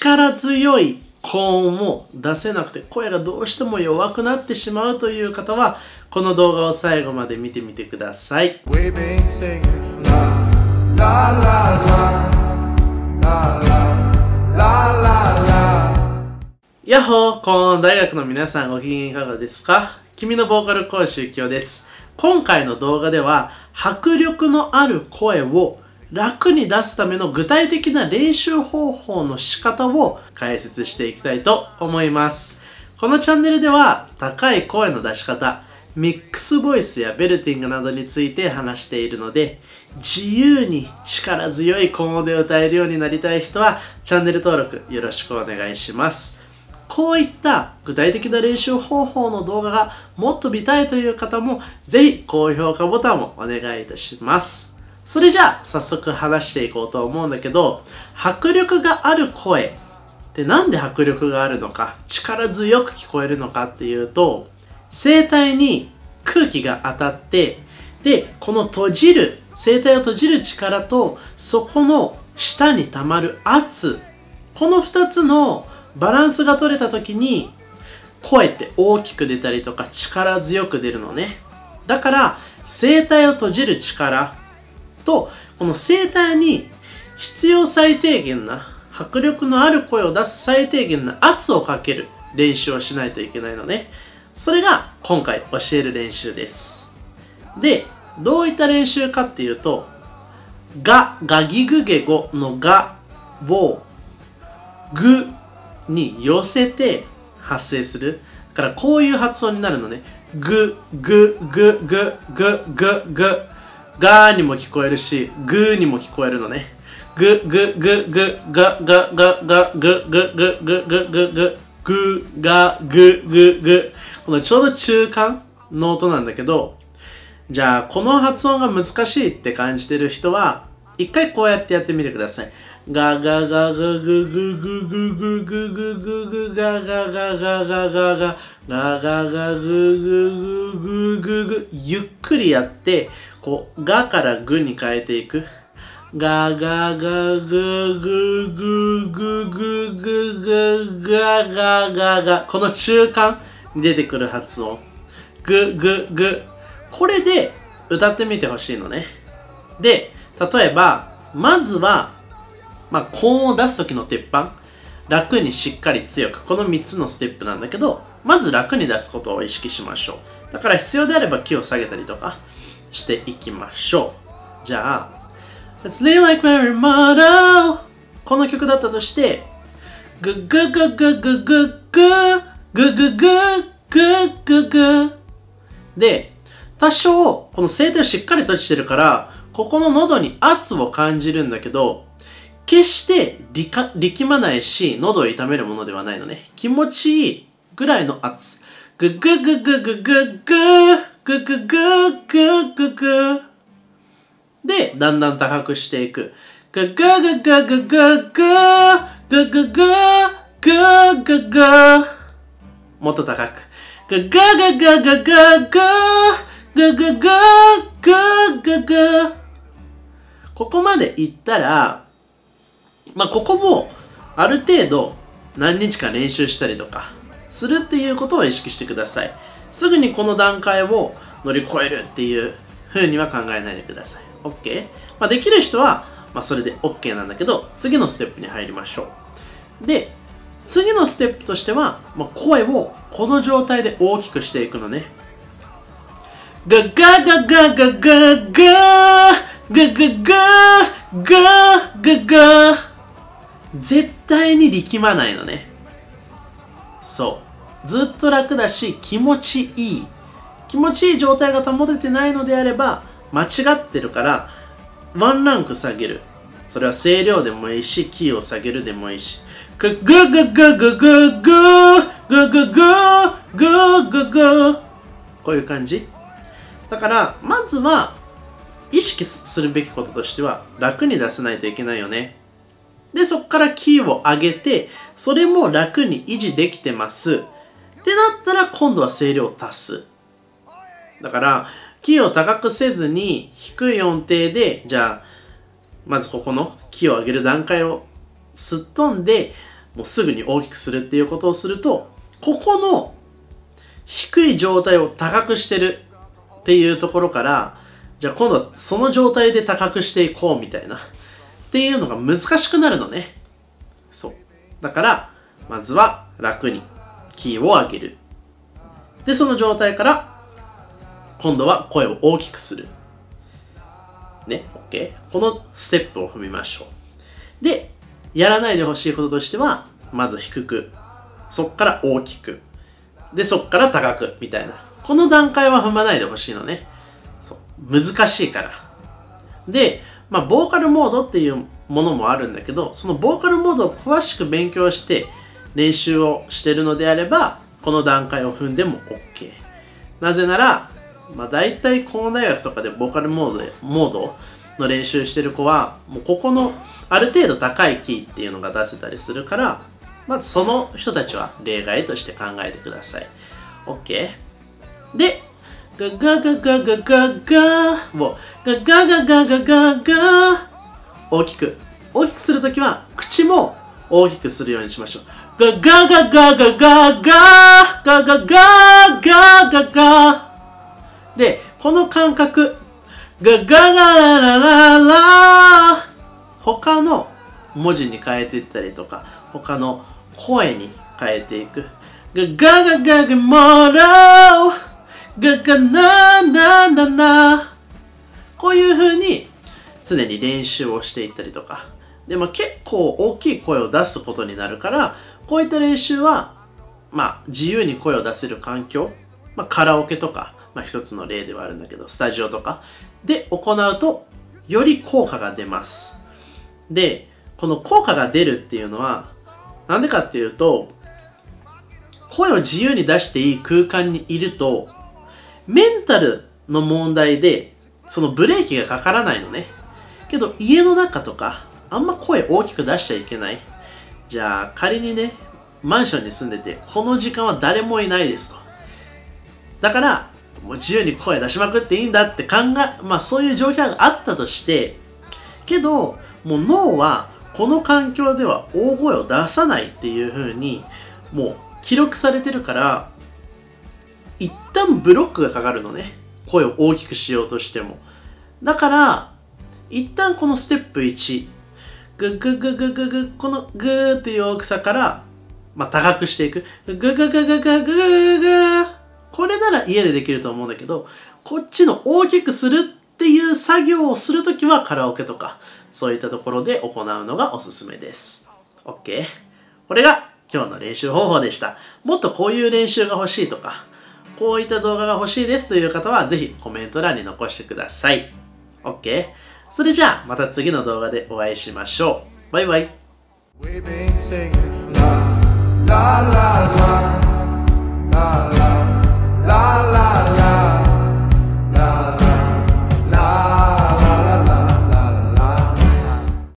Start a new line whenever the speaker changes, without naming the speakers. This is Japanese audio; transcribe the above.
力強い高音を出せなくて声がどうしても弱くなってしまうという方はこの動画を最後まで見てみてください。ヤッホー高音大学の皆さんご機嫌いかがですか？君のボーカル講習ゆきです。今回の動画では迫力のある声を楽に出すための具体的な練習方法の仕方を解説していきたいと思います。このチャンネルでは高い声の出し方、ミックスボイスやベルティングなどについて話しているので自由に力強い高音で歌えるようになりたい人はチャンネル登録よろしくお願いします。こういった具体的な練習方法の動画がもっと見たいという方もぜひ高評価ボタンをお願いいたします。それじゃあ早速話していこうと思うんだけど迫力がある声ってなんで迫力があるのか力強く聞こえるのかっていうと声帯に空気が当たってでこの閉じる声帯を閉じる力とそこの下に溜まる圧この2つのバランスが取れた時に声って大きく出たりとか力強く出るのね。だから声帯を閉じる力とこの声帯に必要最低限な迫力のある声を出す最低限な圧をかける練習をしないといけないのね。それが今回教える練習です。でどういった練習かっていうとがガギグゲゴのがをぐに寄せて発声する。だからこういう発音になるのね。ぐぐぐぐぐぐぐ。がーにも聞こえるしぐーにも聞こえるのね。ぐぐぐぐががががぐぐぐぐぐぐぐぐがぐぐぐ。このちょうど中間の音なんだけどじゃあこの発音が難しいって感じてる人は一回こうやってやってみてください。ガガガガグググググググググガガガガガガガガガガググググググゆっくりやってこうガからグに変えていく。ガガガグググググググガガガガこの中間に出てくる発音。グググこれで歌ってみてほしいのね。で例えばまずはまあ、高音を出す時の鉄板。楽にしっかり強く。この3つのステップなんだけどまず楽に出すことを意識しましょう。だから必要であればキーを下げたりとかしていきましょう。じゃあ Let's live like we're immortal この曲だったとしてグッグッグググググッグッグッグッグッグッグッで多少この声帯をしっかり閉じてるからここの喉に圧を感じるんだけど決して力まないし、喉を痛めるものではないのね。気持ちいいぐらいの圧。ぐぐぐぐぐぐぐぐぐぐぐぐで、だんだん高くしていく。ぐぐぐぐぐぐぐぐぐぐぐぐもっと高く。ぐぐぐぐぐぐぐぐぐぐぐぐぐここまでいったら、まあ、ここもある程度何日か練習したりとかするっていうことを意識してください。すぐにこの段階を乗り越えるっていう風には考えないでください。OK、まあ、できる人は、まあ、それで OK なんだけど次のステップに入りましょう。で次のステップとしては、まあ、声をこの状態で大きくしていくのね。ガガガガガガガガガガガガガガ絶対に力まないのね。そう。ずっと楽だし気持ちいい。気持ちいい状態が保ててないのであれば間違ってるからワンランク下げる。それは声量でもいいしキーを下げるでもいいし。グググググググググググググこういう感じ？だからまずは意識するべきこととしては楽に出せないといけないよね。で、そこからキーを上げて、それも楽に維持できてます。ってなったら今度は声量を足す。だから、キーを高くせずに低い音程で、じゃあ、まずここのキーを上げる段階をすっ飛んで、もうすぐに大きくするっていうことをするとここの低い状態を高くしてるっていうところからじゃあ今度はその状態で高くしていこうみたいなっていうのが難しくなるのね。そう。だからまずは楽にキーを上げる。でその状態から今度は声を大きくする。ね OK このステップを踏みましょう。でやらないでほしいこととしてはまず低く。そっから大きく。でそっから高く。みたいな。この段階は踏まないでほしいのね。そう。難しいから。でまあボーカルモードっていうものもあるんだけどそのボーカルモードを詳しく勉強して練習をしてるのであればこの段階を踏んでも OK なぜなら、まあ、大体高校大学とかでボーカルモードモードの練習してる子はもうここのある程度高いキーっていうのが出せたりするからまずその人たちは例外として考えてください。OK でガガガガガガガをガガガガガガガ大きく。大きくするときは口も大きくするようにしましょう。ガガガガガガガガガガガガガでこの感覚。ガガガララララ他の文字に変えていったりとか他の声に変えていく。ガガガガガモローガガナナナナこういう風に常に練習をしていったりとか。で、まあ、結構大きい声を出すことになるからこういった練習は、まあ、自由に声を出せる環境、まあ、カラオケとか、まあ、一つの例ではあるんだけどスタジオとかで行うとより効果が出ます。でこの効果が出るっていうのはなんでかっていうと声を自由に出していい空間にいるとメンタルの問題でそのブレーキがかからないのね。けど家の中とかあんま声大きく出しちゃいけない。じゃあ仮にねマンションに住んでてこの時間は誰もいないですと。だからもう自由に声出しまくっていいんだって考えまあそういう状況があったとしてけどもう脳はこの環境では大声を出さないっていう風にもう記録されてるから一旦ブロックがかかるのね。声を大きくしようとしても。だから一旦このステップ1ググググググこのグーっていう大きさから、まあ、高くしていく。ググググググググググこれなら家でできると思うんだけどこっちの大きくするっていう作業をするときはカラオケとかそういったところで行うのがおすすめです。OK これが今日の練習方法でした。もっとこういう練習が欲しいとかこういった動画が欲しいですという方はぜひコメント欄に残してください。OK それじゃあまた次の動画でお会いしましょう。バイバイ。
We've been singing la la la la la la.